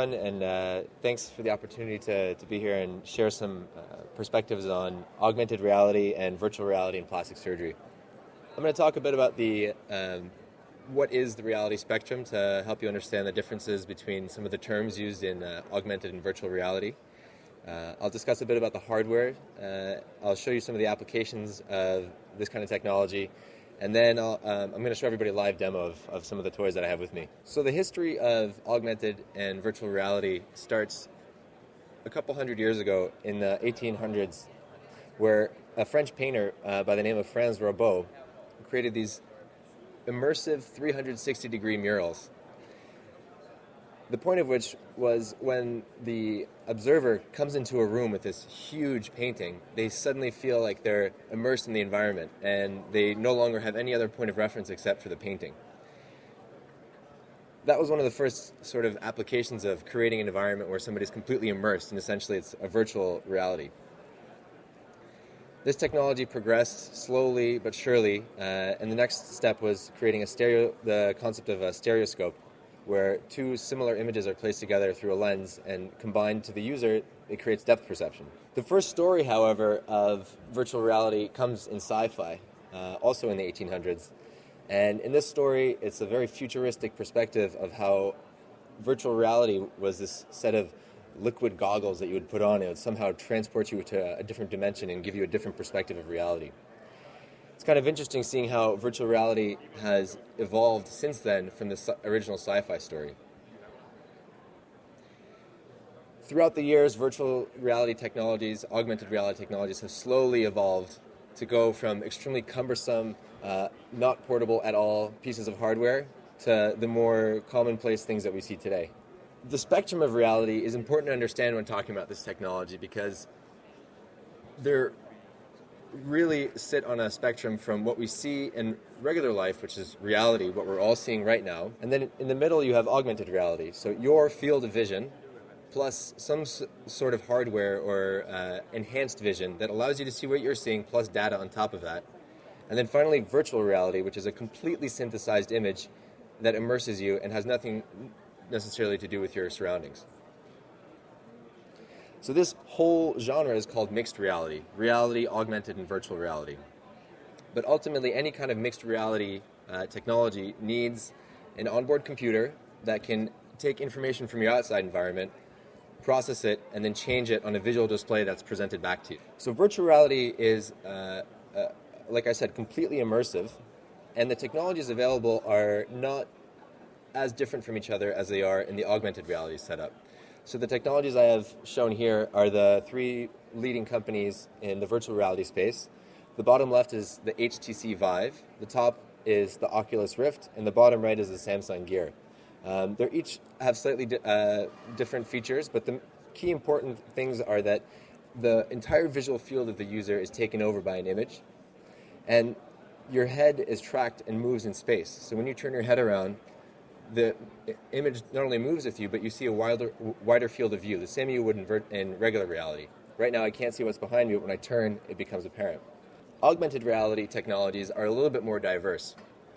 everyone, and uh, thanks for the opportunity to, to be here and share some uh, perspectives on augmented reality and virtual reality in plastic surgery. I'm going to talk a bit about the um, what is the reality spectrum to help you understand the differences between some of the terms used in uh, augmented and virtual reality. Uh, I'll discuss a bit about the hardware. Uh, I'll show you some of the applications of this kind of technology. And then um, I'm going to show everybody a live demo of, of some of the toys that I have with me. So, the history of augmented and virtual reality starts a couple hundred years ago in the 1800s, where a French painter uh, by the name of Franz Roubaud created these immersive 360 degree murals the point of which was when the observer comes into a room with this huge painting, they suddenly feel like they're immersed in the environment and they no longer have any other point of reference except for the painting. That was one of the first sort of applications of creating an environment where somebody's completely immersed and essentially it's a virtual reality. This technology progressed slowly but surely, uh, and the next step was creating a stereo, the concept of a stereoscope, where two similar images are placed together through a lens and combined to the user, it creates depth perception. The first story, however, of virtual reality comes in sci fi, uh, also in the 1800s. And in this story, it's a very futuristic perspective of how virtual reality was this set of liquid goggles that you would put on. It would somehow transport you to a different dimension and give you a different perspective of reality it's kind of interesting seeing how virtual reality has evolved since then from the original sci fi story. Throughout the years, virtual reality technologies, augmented reality technologies have slowly evolved to go from extremely cumbersome, uh, not portable at all pieces of hardware to the more commonplace things that we see today. The spectrum of reality is important to understand when talking about this technology because there really sit on a spectrum from what we see in regular life, which is reality, what we're all seeing right now, and then in the middle you have augmented reality. So your field of vision plus some s- sort of hardware or uh, enhanced vision that allows you to see what you're seeing plus data on top of that. And then finally, virtual reality, which is a completely synthesized image that immerses you and has nothing necessarily to do with your surroundings. So this whole genre is called mixed reality, reality augmented and virtual reality. But ultimately, any kind of mixed reality uh, technology needs an onboard computer that can take information from your outside environment, process it, and then change it on a visual display that's presented back to you. So virtual reality is, uh, uh, like I said, completely immersive, and the technologies available are not as different from each other as they are in the augmented reality setup. So the technologies I have shown here are the three leading companies in the virtual reality space. The bottom left is the HTC Vive, the top is the Oculus Rift, and the bottom right is the Samsung Gear. Um, they each have slightly di- uh, different features, but the key important things are that the entire visual field of the user is taken over by an image, and your head is tracked and moves in space. So when you turn your head around, the image not only moves with you, but you see a wider, wider field of view, the same you would in, in regular reality. Right now, I can't see what's behind me, but when I turn, it becomes apparent. Augmented reality technologies are a little bit more diverse.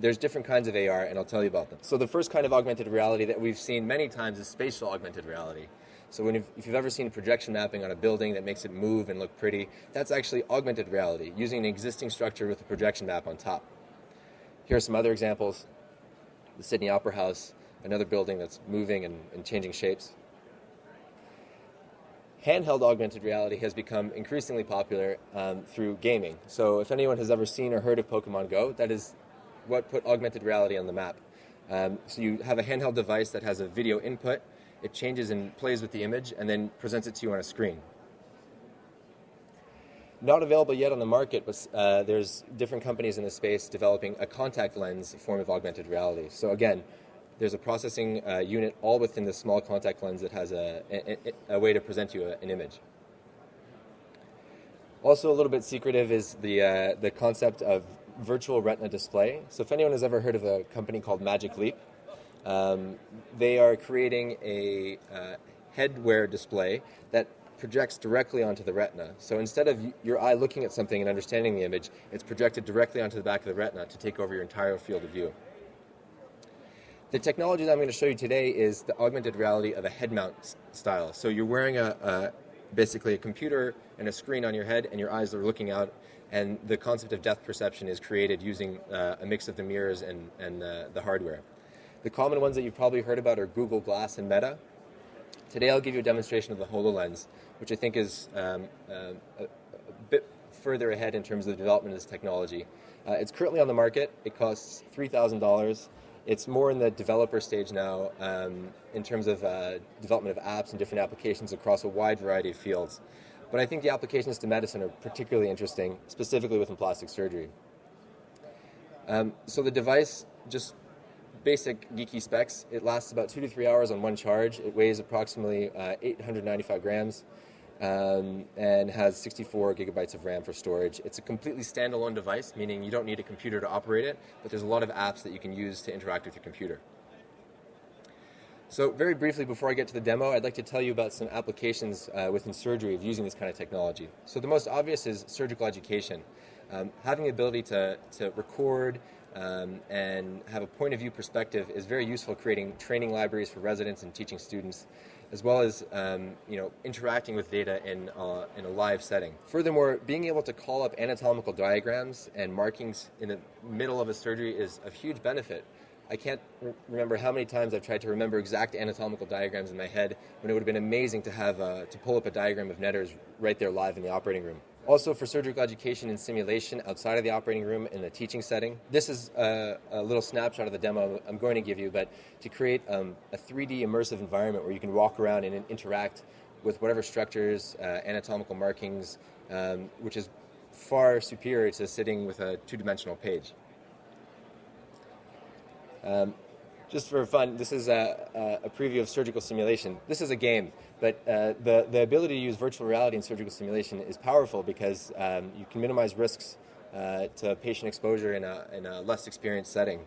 There's different kinds of AR, and I'll tell you about them. So, the first kind of augmented reality that we've seen many times is spatial augmented reality. So, when you've, if you've ever seen projection mapping on a building that makes it move and look pretty, that's actually augmented reality, using an existing structure with a projection map on top. Here are some other examples the Sydney Opera House, another building that's moving and, and changing shapes. Handheld augmented reality has become increasingly popular um, through gaming. So, if anyone has ever seen or heard of Pokemon Go, that is what put augmented reality on the map. Um, so, you have a handheld device that has a video input, it changes and plays with the image, and then presents it to you on a screen not available yet on the market, but uh, there's different companies in the space developing a contact lens form of augmented reality. So again, there's a processing uh, unit all within the small contact lens that has a, a, a way to present you a, an image. Also, a little bit secretive is the uh, the concept of virtual retina display. So, if anyone has ever heard of a company called Magic Leap, um, they are creating a uh, headwear display that projects directly onto the retina. So instead of your eye looking at something and understanding the image, it's projected directly onto the back of the retina to take over your entire field of view. The technology that I'm going to show you today is the augmented reality of a head mount style. So you're wearing a, a basically a computer and a screen on your head, and your eyes are looking out. And the concept of depth perception is created using uh, a mix of the mirrors and, and uh, the hardware. The common ones that you've probably heard about are Google Glass and Meta. Today I'll give you a demonstration of the HoloLens, which I think is um, uh, a, a bit further ahead in terms of the development of this technology. Uh, it's currently on the market. It costs $3,000. It's more in the developer stage now um, in terms of uh, development of apps and different applications across a wide variety of fields. But I think the applications to medicine are particularly interesting, specifically within plastic surgery. Um, so the device, just basic geeky specs, it lasts about two to three hours on one charge. It weighs approximately uh, 895 grams um, and has 64 gigabytes of RAM for storage. It's a completely standalone device, meaning you don't need a computer to operate it, but there's a lot of apps that you can use to interact with your computer. So, very briefly, before I get to the demo, I'd like to tell you about some applications uh, within surgery of using this kind of technology. So, the most obvious is surgical education. Um, having the ability to, to record um, and have a point of view perspective is very useful creating training libraries for residents and teaching students as well as um, you know interacting with data in uh, in a live setting. Furthermore, being able to call up anatomical diagrams and markings in the middle of a surgery is a huge benefit. I can't re- remember how many times I've tried to remember exact anatomical diagrams in my head when it would have been amazing to have uh, to pull up a diagram of Netter's right there live in the operating room. Also, for surgical education and simulation outside of the operating room in the teaching setting, this is a, a little snapshot of the demo I'm going to give you, but to create um, a 3D immersive environment where you can walk around and interact with whatever structures, uh, anatomical markings, um, which is far superior to sitting with a two dimensional page. Um, just for fun, this is a, a, preview of surgical simulation. This is a game, but uh, the, the ability to use virtual reality in surgical simulation is powerful because um, you can minimize risks uh, to patient exposure in a, in a less experienced setting.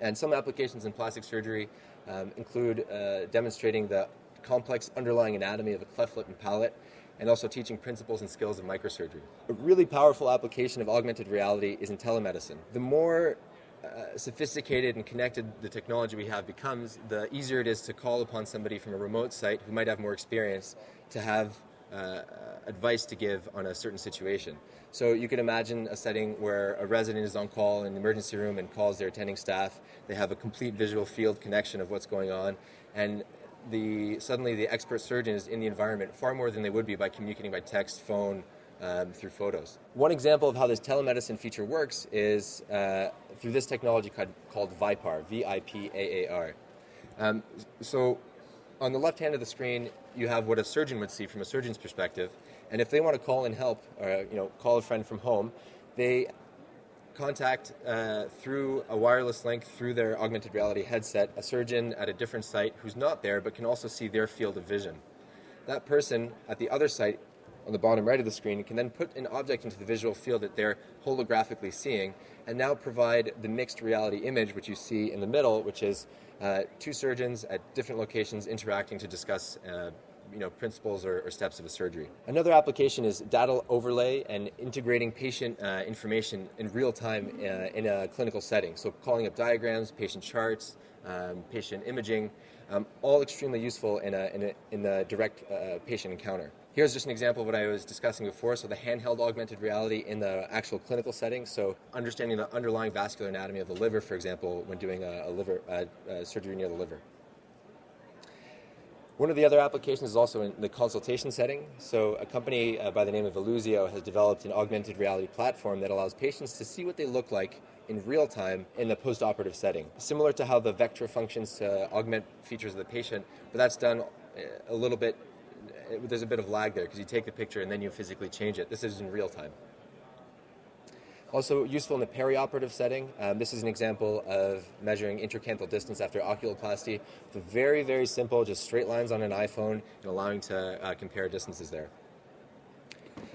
And some applications in plastic surgery um, include uh, demonstrating the complex underlying anatomy of a cleft lip and palate, and also teaching principles and skills of microsurgery. A really powerful application of augmented reality is in telemedicine. The more uh, sophisticated and connected the technology we have becomes, the easier it is to call upon somebody from a remote site who might have more experience to have uh, advice to give on a certain situation. So you can imagine a setting where a resident is on call in the emergency room and calls their attending staff. They have a complete visual field connection of what's going on, and the suddenly the expert surgeon is in the environment far more than they would be by communicating by text, phone, um, through photos. One example of how this telemedicine feature works is uh, through this technology called, called VIPAAR, V-I-P-A-A-R. Um, so on the left hand of the screen, you have what a surgeon would see from a surgeon's perspective, and if they want to call in help or you know call a friend from home, they contact uh, through a wireless link through their augmented reality headset a surgeon at a different site who's not there but can also see their field of vision. That person at the other site on the bottom right of the screen can then put an object into the visual field that they're holographically seeing and now provide the mixed reality image, which you see in the middle, which is uh, two surgeons at different locations interacting to discuss. Uh, you know, principles or, or, steps of a surgery. Another application is data overlay and integrating patient uh, information in real time uh, in a clinical setting. So, calling up diagrams, patient charts, um, patient imaging, um, all extremely useful in, a, in, a, in the direct uh, patient encounter. Here's just an example of what I was discussing before. So, the handheld augmented reality in the actual clinical setting. So, understanding the underlying vascular anatomy of the liver, for example, when doing a, a liver a surgery near the liver. One of the other applications is also in the consultation setting. So, a company uh, by the name of Illusio has developed an augmented reality platform that allows patients to see what they look like in real time in the post-operative setting. Similar to how the Vectra functions to augment features of the patient, but that's done uh, a little bit it, there's a bit of lag there because you take the picture and then you physically change it. This is in real time. Also useful in the perioperative setting. Um, this is an example of measuring intercanthal distance after oculoplasty. It's very, very simple, just straight lines on an iPhone and allowing to uh, compare distances there.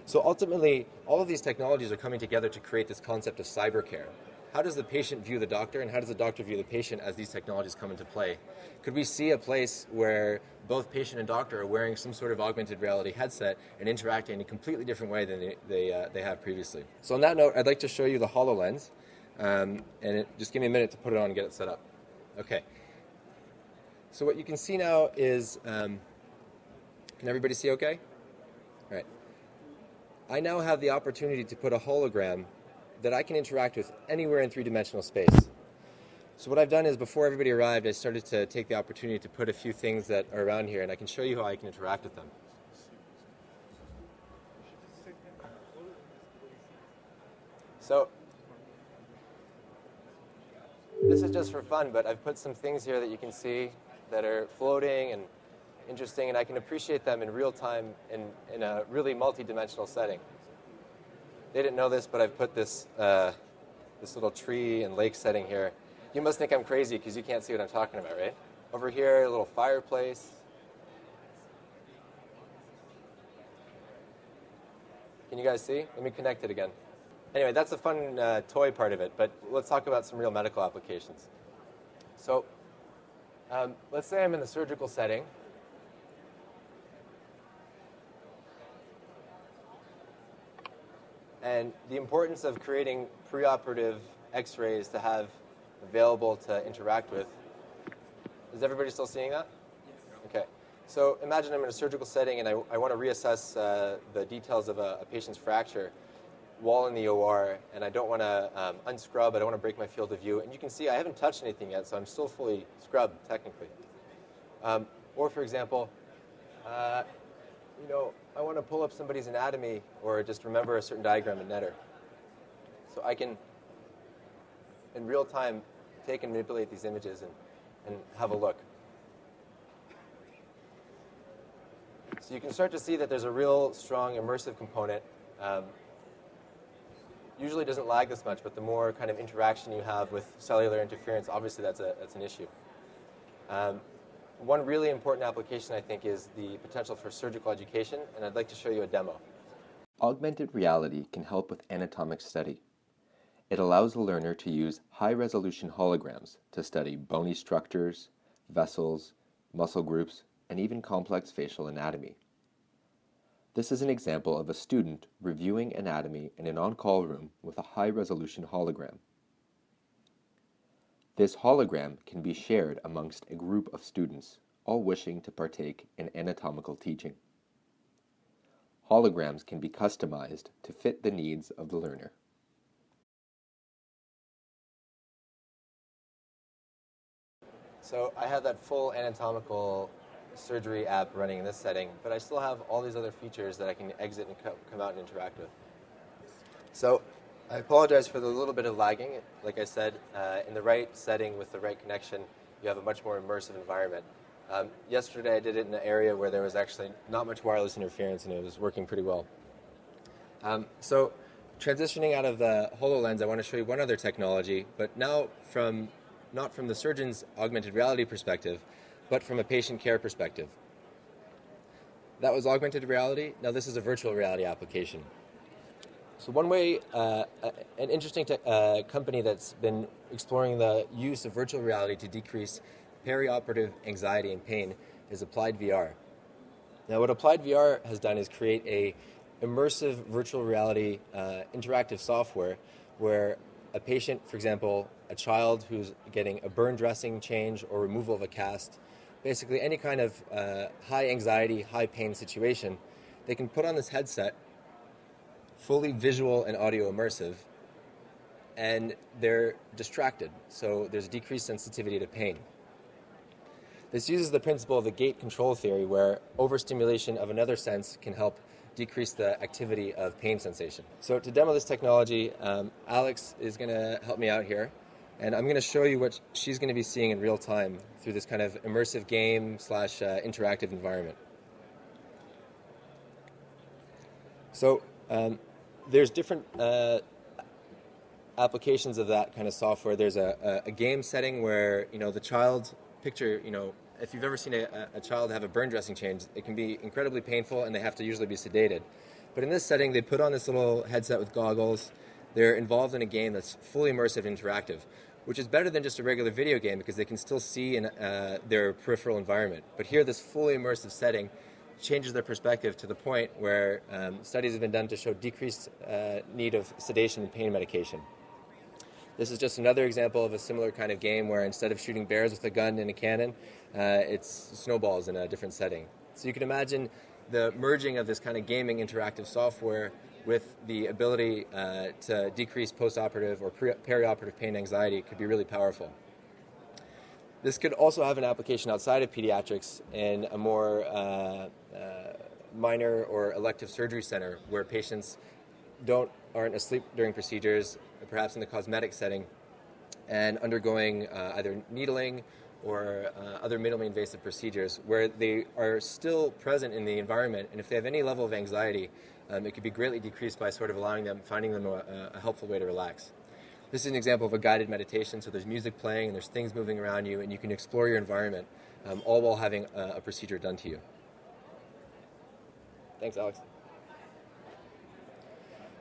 So ultimately, all of these technologies are coming together to create this concept of cyber care how does the patient view the doctor and how does the doctor view the patient as these technologies come into play? Could we see a place where both patient and doctor are wearing some sort of augmented reality headset and interacting in a completely different way than they, they, uh, they have previously? So, on that note, I'd like to show you the HoloLens. Um, and it, just give me a minute to put it on and get it set up. Okay. So what you can see now is, um, can everybody see okay? All right. I now have the opportunity to put a hologram that I can interact with anywhere in three-dimensional space. So what I've done is before everybody arrived, I started to take the opportunity to put a few things that are around here, and I can show you how I can interact with them. So this is just for fun, but I've put some things here that you can see that are floating and interesting, and I can appreciate them in real time in, in a really multi-dimensional setting. They didn't know this, but I've put this, uh, this little tree and lake setting here. You must think I'm crazy because you can't see what I'm talking about, right? Over here, a little fireplace. Can you guys see? Let me connect it again. Anyway, that's the fun uh, toy part of it, but let's talk about some real medical applications. So, um, let's say I'm in the surgical setting. And the importance of creating preoperative x rays to have available to interact with. Is everybody still seeing that? Okay. So imagine I'm in a surgical setting and I, I want to reassess uh, the details of a, a, patient's fracture while in the OR, and I don't want to um, unscrub, I don't want to break my field of view. And you can see I haven't touched anything yet, so I'm still fully scrubbed technically. Um, or, for example, uh, you know, I want to pull up somebody's anatomy or just remember a certain diagram in Netter. So I can, in real time, take and manipulate these images and, and have a look. So you can start to see that there's a real strong immersive component. Um, usually doesn't lag this much, but the more kind of interaction you have with cellular interference, obviously that's, a, that's an issue. Um, one really important application, I think, is the potential for surgical education, and I'd like to show you a demo. Augmented reality can help with anatomic study. It allows the learner to use high resolution holograms to study bony structures, vessels, muscle groups, and even complex facial anatomy. This is an example of a student reviewing anatomy in an on call room with a high resolution hologram. This hologram can be shared amongst a group of students, all wishing to partake in anatomical teaching. Holograms can be customized to fit the needs of the learner. So I have that full anatomical surgery app running in this setting, but I still have all these other features that I can exit and co- come out and interact with. So I apologize for the little bit of lagging. Like I said, uh, in the right setting with the right connection, you have a much more immersive environment. Um, yesterday, I did it in an area where there was actually not much wireless interference, and it was working pretty well. Um, so, transitioning out of the HoloLens, I want to show you one other technology, but now from not from the surgeon's augmented reality perspective, but from a patient care perspective. That was augmented reality. Now this is a virtual reality application. So one way, uh, an interesting te- uh, company that's been exploring the use of virtual reality to decrease perioperative anxiety and pain is Applied VR. Now, what Applied VR has done is create a immersive virtual reality uh, interactive software where a patient, for example, a child who's getting a burn dressing change or removal of a cast, basically any kind of uh, high anxiety, high pain situation, they can put on this headset, fully visual and audio immersive, and they're distracted. So there's decreased sensitivity to pain. This uses the principle of the gate control theory, where overstimulation of another sense can help decrease the activity of pain sensation. So to demo this technology, um, Alex is going to help me out here, and I'm going to show you what she's going to be seeing in real time through this kind of immersive game slash uh, interactive environment. So um, there's different uh, applications of that kind of software. There's a, a, a, game setting where you know the child picture you know if you've ever seen a, a, child have a burn dressing change, it can be incredibly painful and they have to usually be sedated. But in this setting, they put on this little headset with goggles. They're involved in a game that's fully immersive and interactive, which is better than just a regular video game because they can still see in uh, their peripheral environment. But here, this fully immersive setting changes their perspective to the point where um, studies have been done to show decreased uh, need of sedation and pain medication. This is just another example of a similar kind of game where instead of shooting bears with a gun and a cannon, uh, it's snowballs in a different setting. So you can imagine the merging of this kind of gaming interactive software with the ability uh, to decrease postoperative or perioperative pain anxiety could be really powerful. This could also have an application outside of pediatrics in a more uh, uh, minor or elective surgery center where patients don't aren't asleep during procedures, perhaps in the cosmetic setting, and undergoing uh, either needling or uh, other minimally invasive procedures where they are still present in the environment, and if they have any level of anxiety, um, it could be greatly decreased by sort of allowing them, finding them a, a, helpful way to relax. This is an example of a guided meditation. So there's music playing and there's things moving around you, and you can explore your environment, um, all while having a, a procedure done to you. Thanks, Alex.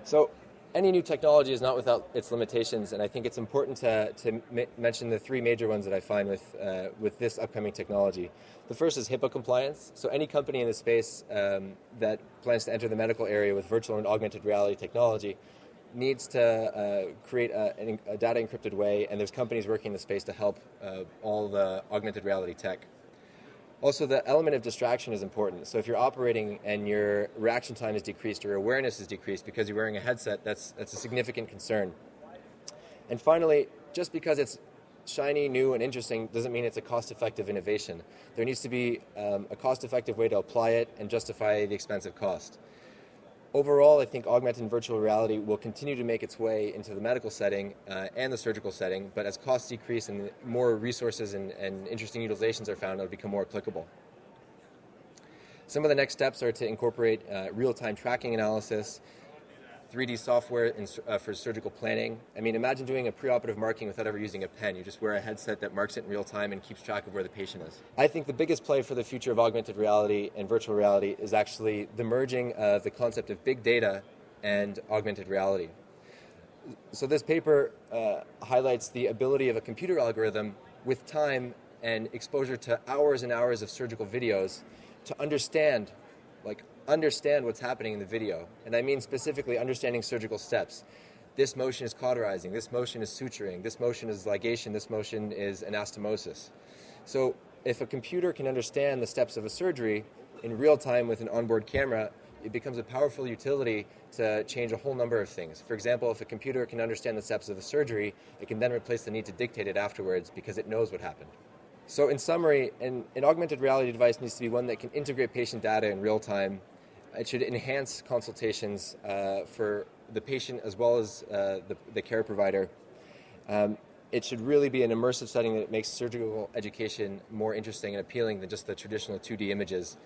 So, any new technology is not without its limitations, and I think it's important to, to mention the three major ones that I find with, uh, with this upcoming technology. The first is HIPAA compliance. So, any company in the space um, that plans to enter the medical area with virtual and augmented reality technology needs to uh, create a, a, data encrypted way, and there's companies working in the space to help uh, all the augmented reality tech. Also, the element of distraction is important. So if you're operating and your reaction time is decreased, your awareness is decreased because you're wearing a headset, that's, that's a significant concern. And finally, just because it's shiny, new, and interesting doesn't mean it's a cost effective innovation. There needs to be um, a cost effective way to apply it and justify the expensive cost overall, I think augmented and virtual reality will continue to make its way into the medical setting uh, and the surgical setting, but as costs decrease and more resources and, and interesting utilizations are found, it'll become more applicable. Some of the next steps are to incorporate uh, real time tracking analysis, 3D software in, uh, for surgical planning. I mean, imagine doing a preoperative marking without ever using a pen. You just wear a headset that marks it in real time and keeps track of where the patient is. I think the biggest play for the future of augmented reality and virtual reality is actually the merging of the concept of big data and augmented reality. So, this paper uh, highlights the ability of a computer algorithm with time and exposure to hours and hours of surgical videos to understand like understand what's happening in the video. And I mean specifically understanding surgical steps. This motion is cauterizing, this motion is suturing, this motion is ligation, this motion is anastomosis. So if a computer can understand the steps of a surgery in real time with an onboard camera, it becomes a powerful utility to change a whole number of things. For example, if a computer can understand the steps of a surgery, it can then replace the need to dictate it afterwards because it knows what happened. So, in summary, an, an augmented reality device needs to be one that can integrate patient data in real time it should enhance consultations uh, for the patient as well as uh, the, the, care provider. Um, it should really be an immersive setting that makes surgical education more interesting and appealing than just the traditional 2D images.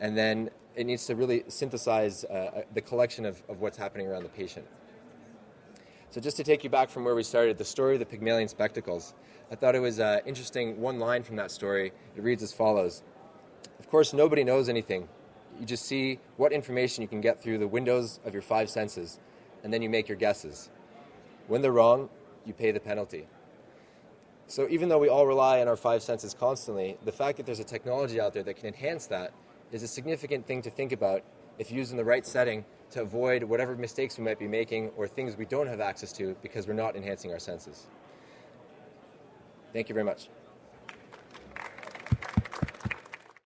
And then it needs to really synthesize uh, the collection of, of what's happening around the patient. So, just to take you back from where we started, the story of the Pygmalion spectacles, I thought it was uh, interesting. One line from that story, it reads as follows Of course, nobody knows anything, you just see what information you can get through the windows of your five senses, and then you make your guesses. When they're wrong, you pay the penalty. So even though we all rely on our five senses constantly, the fact that there's a technology out there that can enhance that is a significant thing to think about if used in the right setting to avoid whatever mistakes we might be making or things we don't have access to because we're not enhancing our senses. Thank you very much.